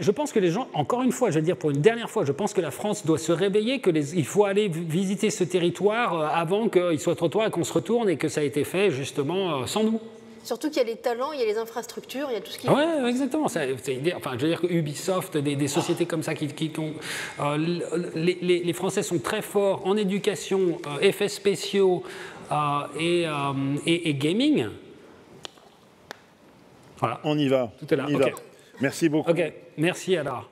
Je pense que les gens, encore une fois, je veux dire pour une dernière fois, je pense que la France doit se réveiller, qu'il faut aller visiter ce territoire euh, avant qu'il soit trop tard et qu'on se retourne et que ça a été fait justement euh, sans nous. Surtout qu'il y a les talents, il y a les infrastructures, il y a tout ce qui. Oui, exactement. enfin, je veux dire que Ubisoft, des, sociétés comme ça qui, qui euh, les, Français sont très forts en éducation, effets spéciaux et, et, gaming. Voilà. On y va. Tout est là. Merci beaucoup. Ok, merci alors.